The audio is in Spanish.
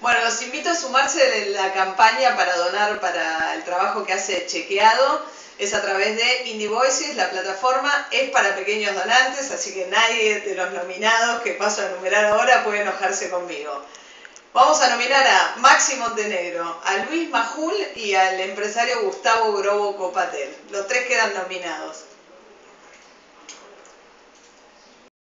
Bueno, los invito a sumarse de la campaña para donar para el trabajo que hace Chequeado. Es a través de Indie Voices, la plataforma es para pequeños donantes, así que nadie de los nominados que paso a enumerar ahora puede enojarse conmigo. Vamos a nominar a Maxi Montenegro, a Luis Majul y al empresario Gustavo Grobo Copatel. Los tres quedan nominados.